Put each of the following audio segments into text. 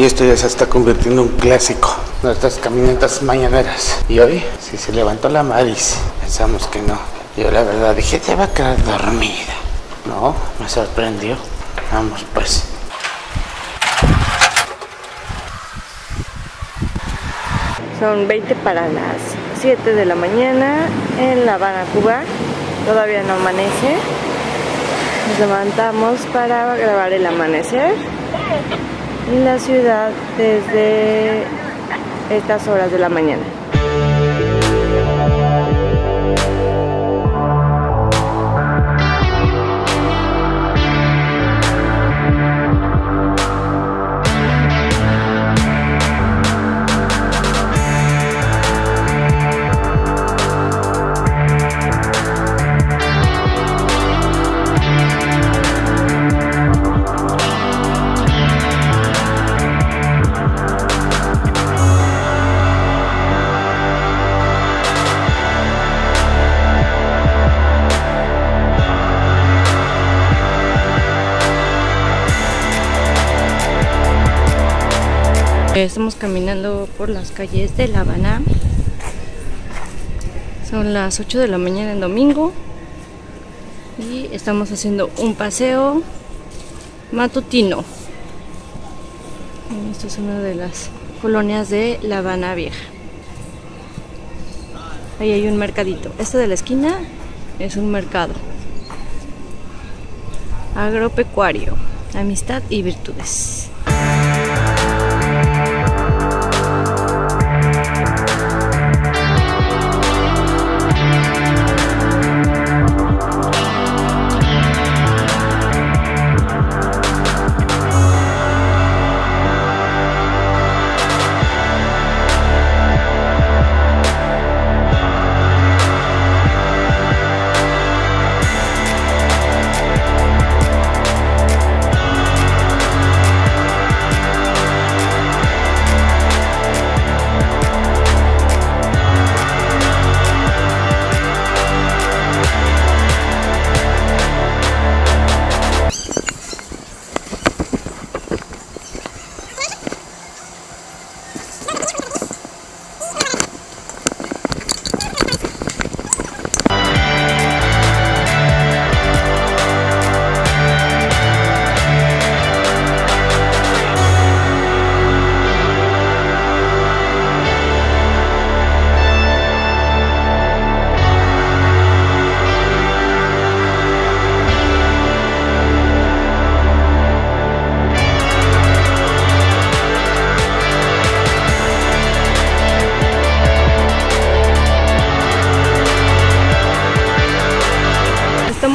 Y esto ya se está convirtiendo en un clásico. Nuestras caminatas mañaneras. Y hoy, si se levantó la Maris, pensamos que no. Yo la verdad dije, te va a quedar dormida. No, me sorprendió. Vamos pues. Son 20 para las 7 de la mañana en La Habana, Cuba. Todavía no amanece. Nos levantamos para grabar el amanecer la ciudad desde estas horas de la mañana. Estamos caminando por las calles de La Habana. Son las 8 de la mañana en domingo. Y estamos haciendo un paseo matutino. Esta es una de las colonias de La Habana Vieja. Ahí hay un mercadito. Este de la esquina es un mercado agropecuario, amistad y virtudes.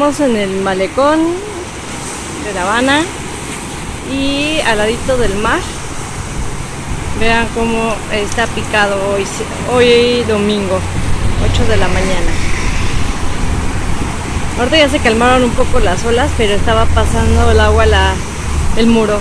Estamos en el malecón de La Habana y al ladito del mar. Vean cómo está picado hoy, hoy domingo, 8 de la mañana. Ahorita ya se calmaron un poco las olas, pero estaba pasando el agua la, el muro.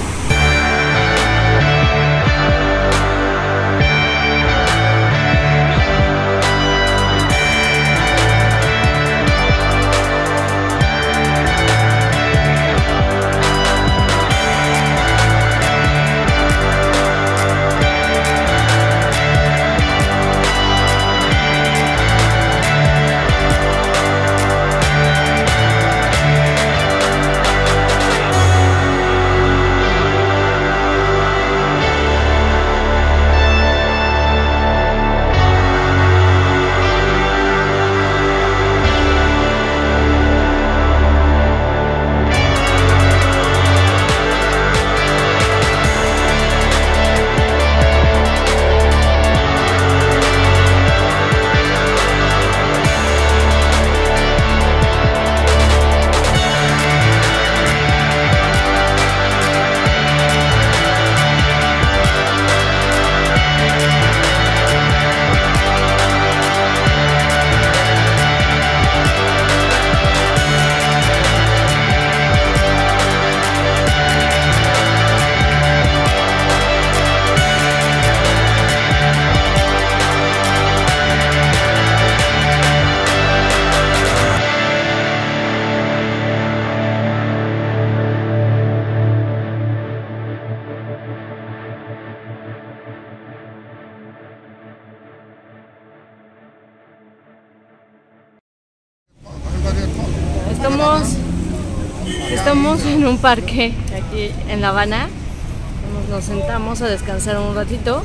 Un parque aquí en La Habana. Nos sentamos a descansar un ratito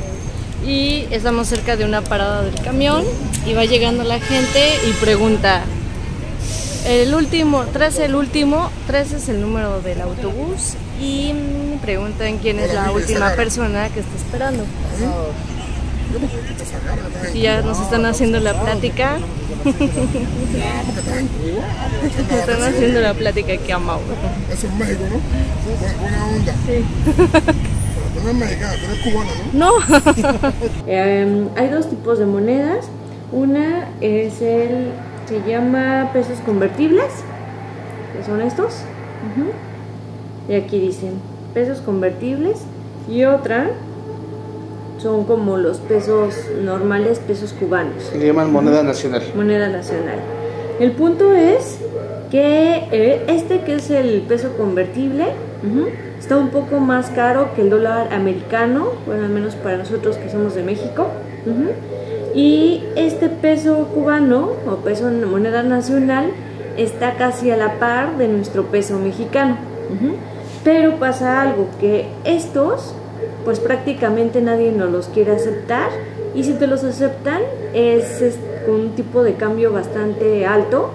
y estamos cerca de una parada del camión y va llegando la gente y pregunta, el último, 13 el último, 13 es el número del autobús y preguntan quién es la última persona que está esperando. Y ya nos están haciendo la plática. Nos están haciendo la plática que amo. Eso es México, ¿no? Buena onda. Sí. Tú no eres mexicana, tú eres cubana, ¿no? No. Em, hay dos tipos de monedas. Una es el, se llama pesos convertibles, que son estos. Y aquí dicen pesos convertibles. Y otra son como los pesos normales, pesos cubanos. Le llaman moneda nacional. moneda nacional. El punto es que eh, este que es el peso convertible está un poco más caro que el dólar americano, bueno, al menos para nosotros que somos de México. Y este peso cubano o peso en moneda nacional está casi a la par de nuestro peso mexicano. Pero pasa algo, que estos pues prácticamente nadie nos los quiere aceptar y si te los aceptan es, un tipo de cambio bastante alto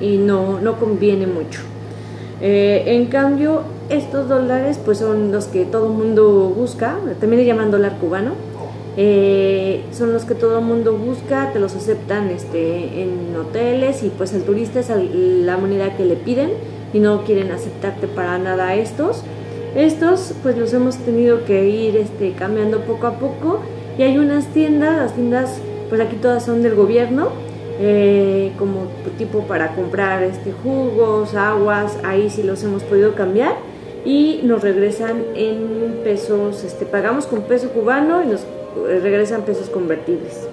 y no, no conviene mucho. Eh, en cambio, estos dólares pues son los que todo el mundo busca, también le llaman dólar cubano, eh, son los que todo el mundo busca, te los aceptan este, en hoteles y pues el turista es la moneda que le piden y no quieren aceptarte para nada estos. Estos pues los hemos tenido que ir este, cambiando poco a poco. Y hay unas tiendas, las tiendas pues aquí todas son del gobierno, eh, como tipo para comprar este, jugos, aguas, ahí sí los hemos podido cambiar. Y nos regresan en pesos, este, pagamos con peso cubano y nos eh, regresan pesos convertibles.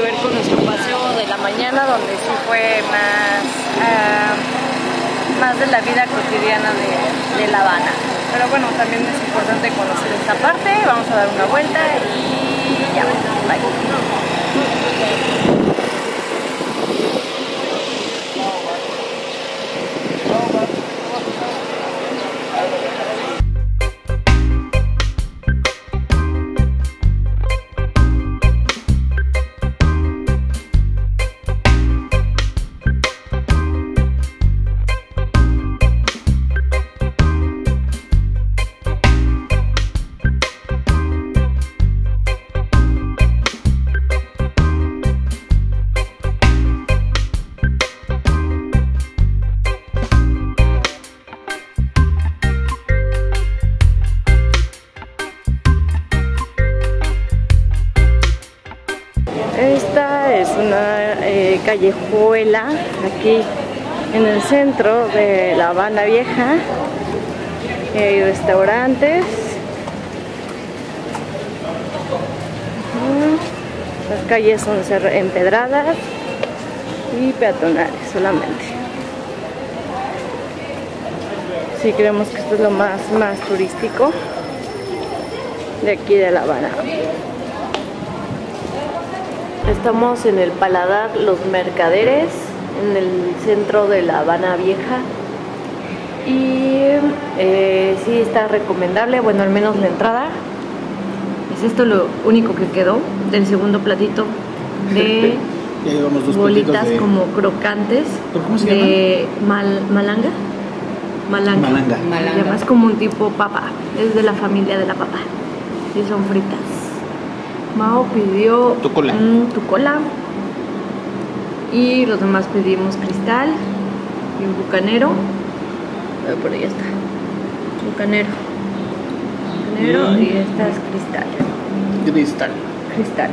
Ver con nuestro paseo de la mañana donde sí fue más... ah, más de la vida cotidiana de, de La Habana. Pero bueno, también es importante conocer esta parte. Vamos a dar una vuelta y ya. Bye. Callejuela aquí en el centro de La Habana Vieja. Hay restaurantes. Las calles son empedradas y peatonales solamente. Sí, creemos que esto es lo más, más turístico de aquí de La Habana. Estamos en el Paladar Los Mercaderes, en el centro de La Habana Vieja. Y eh, sí está recomendable, bueno, al menos la entrada. Es esto lo único que quedó del segundo platito de bolitas como crocantes de malanga. Malanga. Malanga. Malanga. Es como un tipo papa, es de la familia de la papa. Y son fritas. Mao pidió tu cola. tu cola. Y los demás pedimos cristal y un bucanero. por ahí está. Bucanero. Bucanero y esta es cristal. Cristal. Cristal.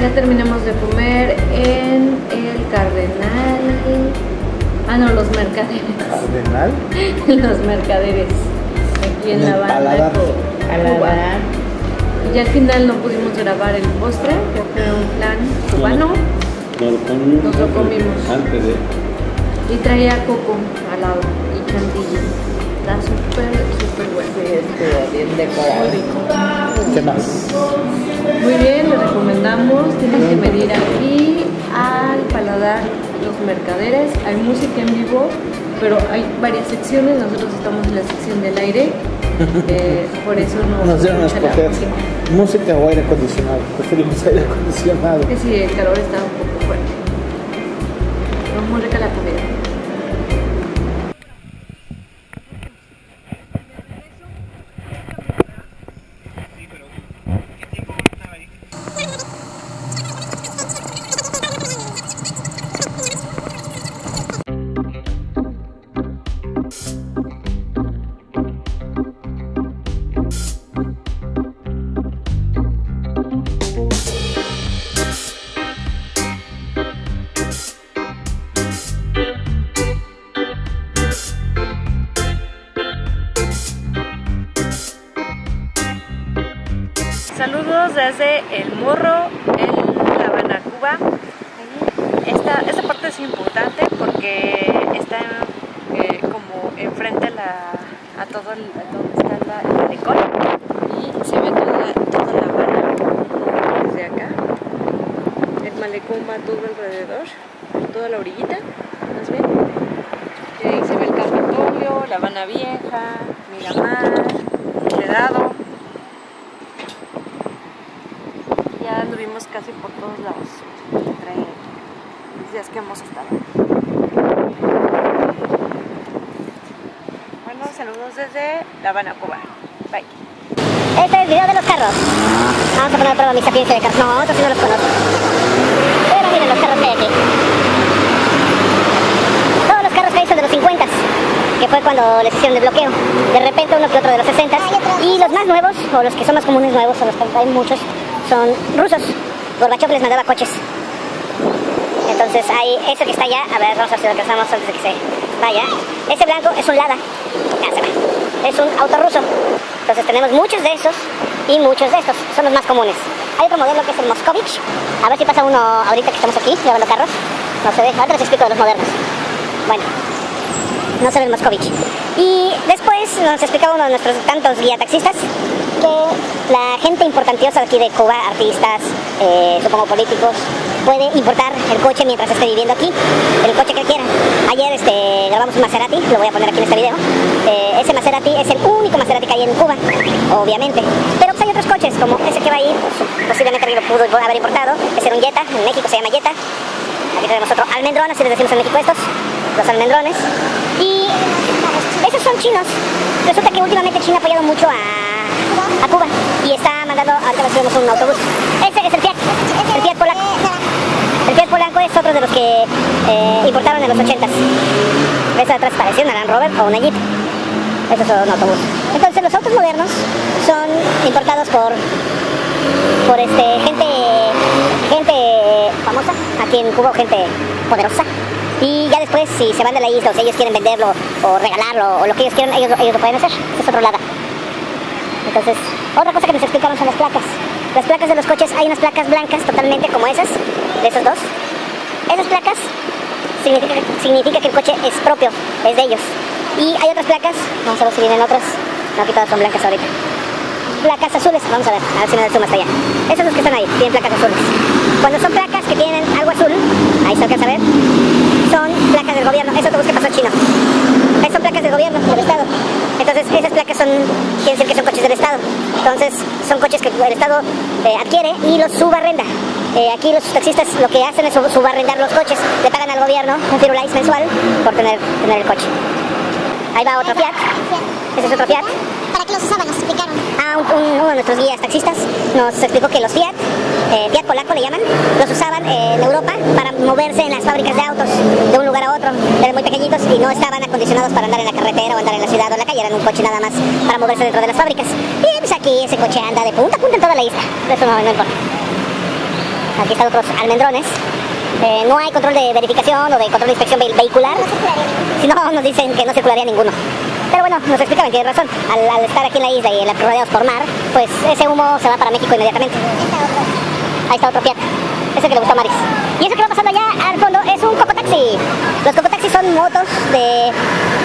Ya terminamos de comer en el Cardenal. Ah, no, los mercaderes. ¿Cardenal? los mercaderes. Aquí en, La Habana. Y ya al final no pudimos grabar el postre, que fue un plan cubano. Nos lo comimos. Antes de. Y traía coco al lado y chantilly. Está súper, súper bueno. Sí, estuvo bien decorado. ¿Qué más? Muy bien, le recomendamos. Tienen que venir aquí al Paladar Los Mercaderes. Hay música en vivo, pero hay varias secciones. Nosotros estamos en la sección del aire. Eh, por eso no Nos dieron escoger música. o aire acondicionado. Preferimos aire acondicionado. Que sí, el calor está un poco fuerte. Pero muy rica la comida. Donde está el malecón y se ve toda, toda La Habana desde acá. El malecón todo alrededor, toda la orillita, más bien. Y ahí se ve el Capitolio, La Habana Vieja, Miramar, Vedado. Ya anduvimos casi por todos lados entre los días que hemos estado. Bueno, saludos desde La Habana, Cuba. Bye. Este es el video de los carros. Vamos a poner a prueba mi sapiencia de carros. No, otros sí no los conozco. Pero miren los carros que hay aquí. Todos los carros que hay son de los 50 que fue cuando les hicieron el bloqueo. De repente uno que otro de los 60 Y los más nuevos, o los que son más comunes nuevos, o los que hay muchos, son rusos. Gorbachev les mandaba coches. Entonces hay eso que está allá, a ver, vamos a ver si lo alcanzamos antes de que se vaya. Ese blanco es un Lada. Ya se va. Es un auto ruso. Entonces tenemos muchos de esos y muchos de estos. Son los más comunes. Hay otro modelo que es el Moscovich. A ver si pasa uno ahorita que estamos aquí grabando carros. No se ve. Ahorita les explico los modernos. Bueno, no solo el Moscovich. Y después nos explicaba uno de nuestros tantos guía taxistas que la gente importantiosa aquí de Cuba, artistas, eh, supongo políticos, puede importar el coche mientras esté viviendo aquí, el coche que quiera. Ayer este, grabamos un Maserati, lo voy a poner aquí en este video. Eh, ese Maserati es el único Maserati que hay en Cuba, obviamente. Pero pues hay otros coches, como ese que va ahí, pues, posiblemente pudo haber importado. Ese era un Jetta, en México se llama Jetta. Aquí tenemos otro almendrón, así les decimos en México estos, los almendrones. Y esos son chinos. Resulta que últimamente China ha apoyado mucho a, a Cuba y está mandando, ahorita vemos un autobús. Ese es el el Fiat polaco. El Fiat polaco es otro de los que eh, importaron en los 80s. Ese de atrás parece un Land Rover o una Jeep. Eso es un autobús. Entonces los autos modernos son importados por por este gente gente famosa aquí en Cuba, gente poderosa. Y ya después, si se van de la isla o si ellos quieren venderlo o regalarlo o lo que ellos quieran, ellos, ellos lo pueden hacer. Es otro lado. Entonces, otra cosa que nos explicaron son las placas. Las placas de los coches, hay unas placas blancas totalmente como esas, de esos dos. Esas placas significa, que el coche es propio, es de ellos. Y hay otras placas, vamos a ver si vienen otras. No, aquí todas son blancas ahorita. Placas azules, vamos a ver, a ver si me zoom hasta allá. Esos son los que están ahí, tienen placas azules. Cuando son placas que tienen algo azul, ahí se alcanza a ver, son placas del gobierno. Eso autobús que pasó chino. Esas son placas del gobierno, del Estado. Entonces, esas placas son, quiere decir que son coches del Estado. Entonces, son coches que el Estado eh, adquiere y los subarrenda. Eh, aquí los taxistas lo que hacen es subarrendar los coches. Le pagan al gobierno un firulais mensual por tener, tener el coche. Ahí va otro Fiat. Ese es otro Fiat. ¿Para qué los usaban? Nos explicaron. Ah, un- un- uno de nuestros guías taxistas nos explicó que los Fiat, eh, Fiat polaco le llaman, los usaban eh, en Europa para moverse en las fábricas de autos de un lugar a otro. Eran muy pequeñitos y no estaban acondicionados para andar en la carretera o andar en la ciudad o en la calle. Eran un coche nada más para moverse dentro de las fábricas. Y pues aquí ese coche anda de punta a punta en toda la isla. Eso no, no importa. Aquí están otros almendrones. Eh, no hay control de verificación o de control de inspección ve- vehicular. Si no, nos dicen que no circularía ninguno. Pero bueno, nos explicaban, tienen razón. Al, al estar aquí en la isla y en la- rodeados por mar, pues ese humo se va para México inmediatamente. Ahí está otro Fiat. Ese que le gusta a Maris. Y eso que va pasando allá al fondo es un cocotaxi. Los cocotaxis son motos de...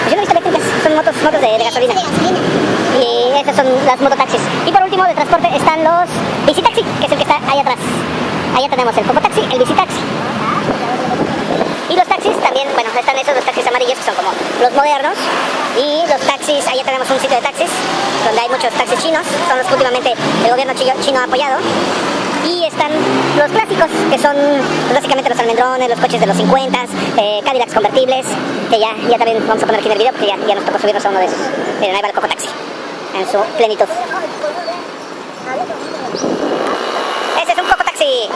yo no he visto eléctricas, son motos, motos de, de gasolina. Y esas son las mototaxis. Y por último, de transporte están los bicitaxi, que es el que está ahí atrás. Allá tenemos el cocotaxi, el bicitaxi. Y los taxis también, bueno, están esos los taxis amarillos que son como los modernos. Y los taxis, allá tenemos un sitio de taxis, donde hay muchos taxis chinos, son los que últimamente el gobierno chino, chino ha apoyado. Y están los clásicos, que son básicamente los almendrones, los coches de los 50, eh, Cadillacs convertibles, que ya, ya también vamos a poner aquí en el video porque ya, ya nos tocó subirnos a uno de esos. Miren, ahí va el cocotaxi, en su plenitud. Ese es un cocotaxi.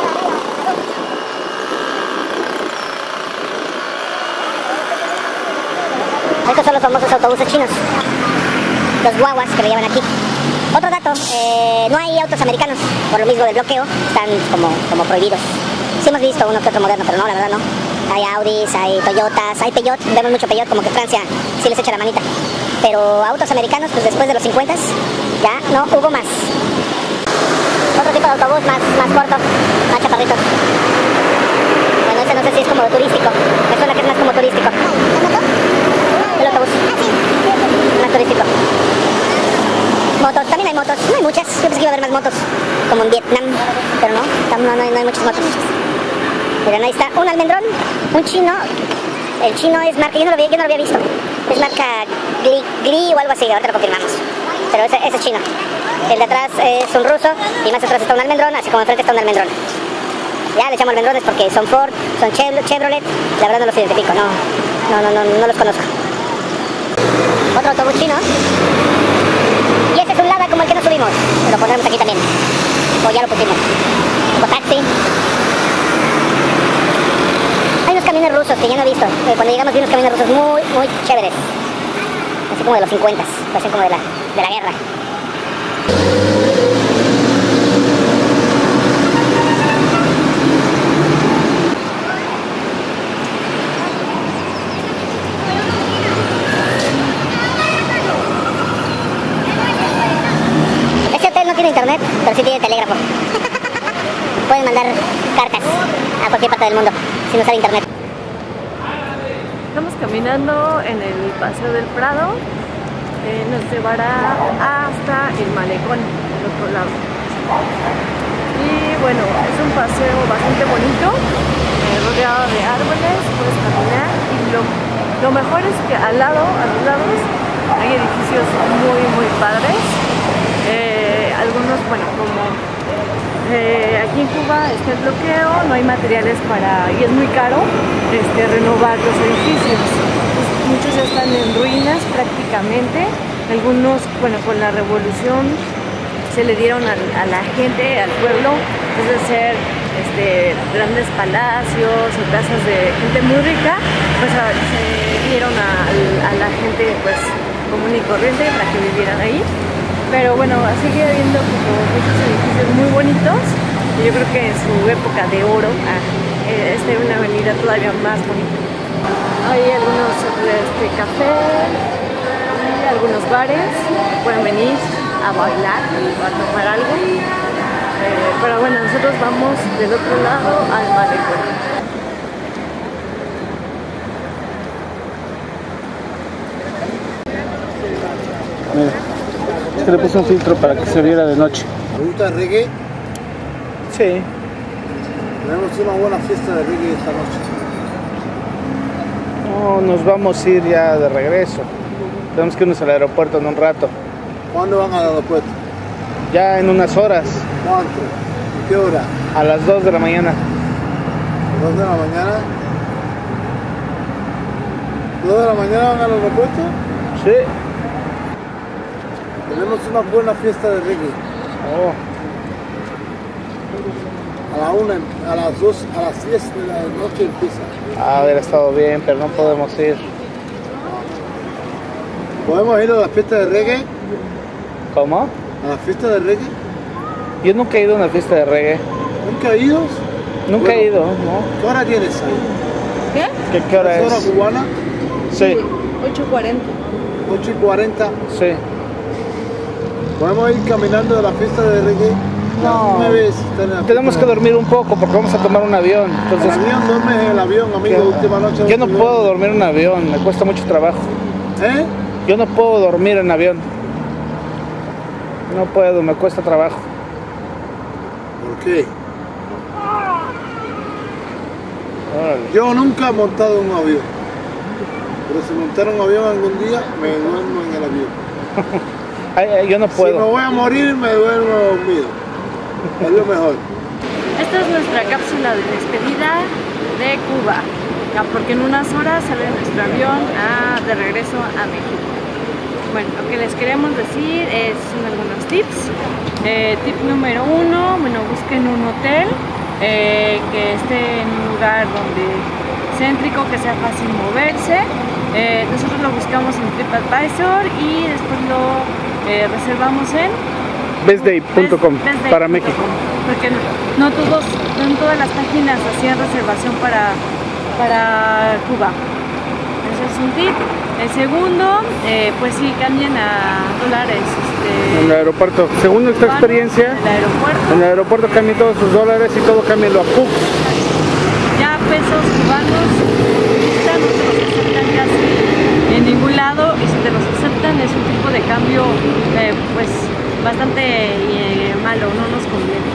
Estos son los famosos autobuses chinos. Los guaguas que le llaman aquí. Otro dato, eh, no hay autos americanos, por lo mismo del bloqueo, están como, como prohibidos. Sí hemos visto uno que otro moderno, pero no, la verdad no. Hay Audis, hay Toyotas, hay Peugeot, vemos mucho Peugeot, como que Francia sí les echa la manita. Pero autos americanos, pues después de los 50 ya no hubo más. Otro tipo de autobús más, más corto, más chaparrito. Bueno, ese no sé si es como turístico. Me suena que es más como turístico. El autobús. Más turístico. Motos. No hay muchas. Yo pensé que iba más motos. Como en Vietnam. Pero no, no, no hay, no hay muchas motos. Miren, ahí está un almendrón, un chino. El chino es marca, yo no lo había, yo no lo había visto. Es marca Gli, o algo así, ahorita lo confirmamos. Pero ese, es chino. El de atrás es un ruso y más atrás está un almendrón, así como enfrente está un almendrón. Ya le llamo almendrones porque son Ford, son Chev- Chevrolet. La verdad no los identifico, no, no, no, no, no los conozco. Otro autobús chino. Como el que nos subimos. Lo pondremos aquí también. O ya lo pusimos. taxi. Hay unos camiones rusos que ya no he visto. Eh, Cuando llegamos vi unos camiones rusos muy, muy chéveres. Así como de los 50, parecen como de la, de la guerra. Este hotel no tiene internet, pero sí tiene telégrafo. Pueden mandar cartas a cualquier parte del mundo sin usar internet. estamos caminando en el Paseo del Prado. Nos llevará hasta el malecón, del otro lado. Y bueno, es un paseo bastante bonito, eh, rodeado de árboles, puedes caminar y lo, lo mejor es que al lado, a los lados, hay edificios muy muy padres. Eh, algunos, bueno, como eh, aquí en Cuba está el bloqueo, no hay materiales para, y es muy caro este, renovar los edificios. Pues, muchos están en ruinas prácticamente, algunos, bueno, con la revolución se le dieron a, la gente, al pueblo, es hacer este, grandes palacios o casas de gente muy rica, pues se dieron a, a la gente pues común y corriente para que vivieran ahí. Pero bueno, sigue habiendo como muchos edificios muy bonitos y yo creo que en su época de oro ah, eh, esta es una avenida todavía más bonita. Hay algunos este, cafés algunos bares, pueden venir a bailar o a tomar algo. Eh, pero bueno, nosotros vamos del otro lado al malecón. Que le puse un filtro para que se viera de noche. ¿Te gusta el reggae? Sí. Tenemos una buena fiesta de reggae esta noche. No, nos vamos a ir ya de regreso. Tenemos que irnos al aeropuerto en un rato. ¿Cuándo van al aeropuerto? Ya en unas horas, ¿Cuánto? ¿A qué hora? a las 2 de la mañana. ¿A las 2 de la mañana? ¿2 de la mañana van al aeropuerto? Sí. Tenemos una buena fiesta de reggae. Oh, A la una, a las 2, a las 10 de la noche empieza. ha haber estado bien, pero no podemos ir. ¿Podemos ir a la fiesta de reggae? ¿Cómo? ¿A la fiesta de reggae? Yo nunca he ido a una fiesta de reggae. ¿Nunca he ido? Nunca he ido, ¿no? ¿Qué hora tienes ahí? ¿Qué? ¿Qué, qué hora ¿Es hora es? cubana? Sí, 8.40. 8 y 40. sí. ¿Podemos ir caminando de la fiesta de reggae? No. Tenemos que dormir un poco porque vamos a tomar un avión. El Entonces, avión, duermes en el avión, amigo, última noche. yo no puedo avión. dormir en avión, me cuesta mucho trabajo. ¿Eh? Yo no puedo dormir en avión. No puedo, me cuesta trabajo. ¿Por qué? Órale. Yo nunca he montado un avión. Pero si montara un avión algún día, me duermo en el avión. Ay, yo no Si me puedo. voy a morir, me duermo dormido. Es lo mejor. Esta es nuestra cápsula de despedida de Cuba, porque en unas horas sale nuestro avión ah, de regreso a México. Bueno, lo que les queremos decir es son algunos tips. Eh, tip número uno, bueno, busquen un hotel eh, que esté en un lugar donde céntrico, que sea fácil moverse. Eh, nosotros lo buscamos en TripAdvisor y después lo eh, reservamos en Bestday.com Bestday.com, para México. Porque no, no todos, no en todas las páginas hacían reservación para, para Cuba. Ese es un tip. El segundo, eh, pues sí, cambien a dólares. En el Este, aeropuerto. Según nuestra experiencia, En el aeropuerto. en el aeropuerto cambien todos sus dólares y todo cámbienlo a PUC. Ya pesos cubanos no te los aceptan casi en ningún lado y si te los aceptan es un de cambio eh, pues bastante eh, malo, no nos conviene.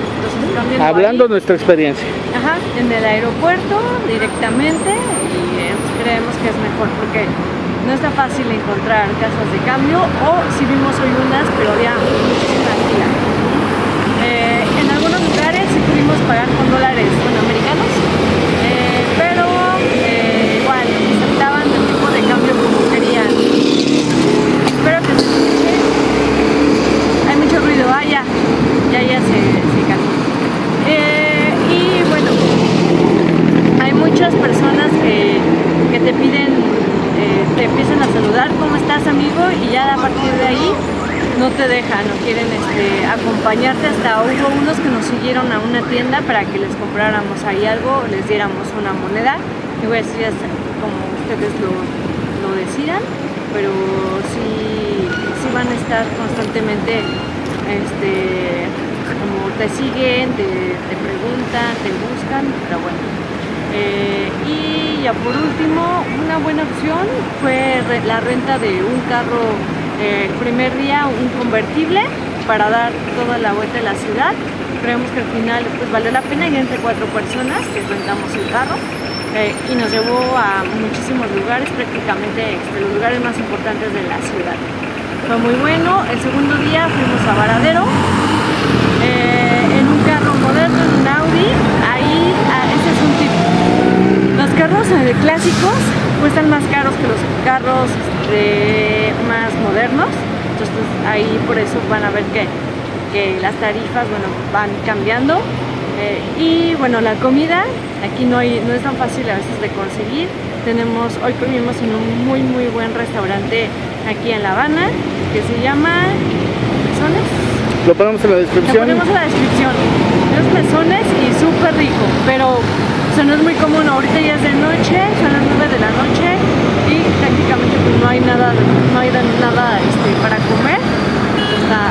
Entonces Hablando ahí. de nuestra experiencia. Ajá, en el aeropuerto directamente y eh, creemos que es mejor porque no está fácil encontrar casas de cambio o si vimos hoy unas, pero había muchísimas filas. En algunos lugares sí pudimos pagar con dólares bueno, americanos, eh, pero eh, igual aceptaban el tipo de cambio como querían. Espero que se escuche. Hay mucho ah, ya, ya, ya se, se. Eh, y bueno, hay muchas personas que, que te piden, eh, te empiezan a saludar, ¿cómo estás amigo? Y ya a partir de ahí no te dejan, no quieren este, acompañarte. Hasta hubo unos que nos siguieron a una tienda para que les compráramos ahí algo, les diéramos una moneda. Y voy a decir como ustedes lo, lo decidan, pero sí, sí van a estar constantemente este, como te siguen, te, preguntan, te buscan, pero bueno. Eh, y ya por último, una buena opción fue la renta de un carro, eh, primer día un convertible para dar toda la vuelta de la ciudad. Creemos que al final pues valió la pena y entre cuatro personas que rentamos el carro eh, y nos llevó a muchísimos lugares, prácticamente este, los lugares más importantes de la ciudad. Fue muy bueno. El segundo día fuimos a Varadero eh, en un carro moderno, en un Audi. Ahí, ah, ese es un tip. Los carros eh, clásicos cuestan más caros que los carros más modernos. Entonces pues, ahí por eso van a ver que, que las tarifas bueno, van cambiando. Eh, y bueno, la comida aquí no, hay, no es tan fácil a veces de conseguir. Tenemos, hoy comimos en un muy muy buen restaurante aquí en La Habana que se llama Mesones. Lo ponemos en la Lo descripción. ponemos en la descripción. Los mesones y súper rico, pero o sea, no es muy común. Ahorita ya es de noche, son las 9 de la noche y prácticamente pues, no hay nada, no hay nada este, para comer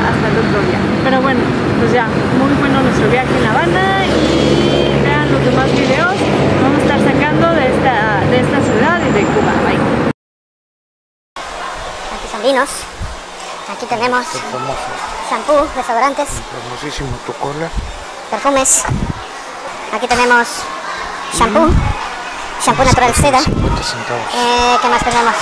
hasta, el otro día. Pero bueno, pues ya, muy bueno nuestro viaje en La Habana y vean los demás videos. que Vamos a estar sacando de esta, de esta ciudad y de Cuba. Bye. Aquí son vinos. Aquí tenemos shampoo, desodorantes, famosísimo tu cola. perfumes. Aquí tenemos shampoo, shampoo natural seda. 50 centavos. Eh, ¿Qué más tenemos?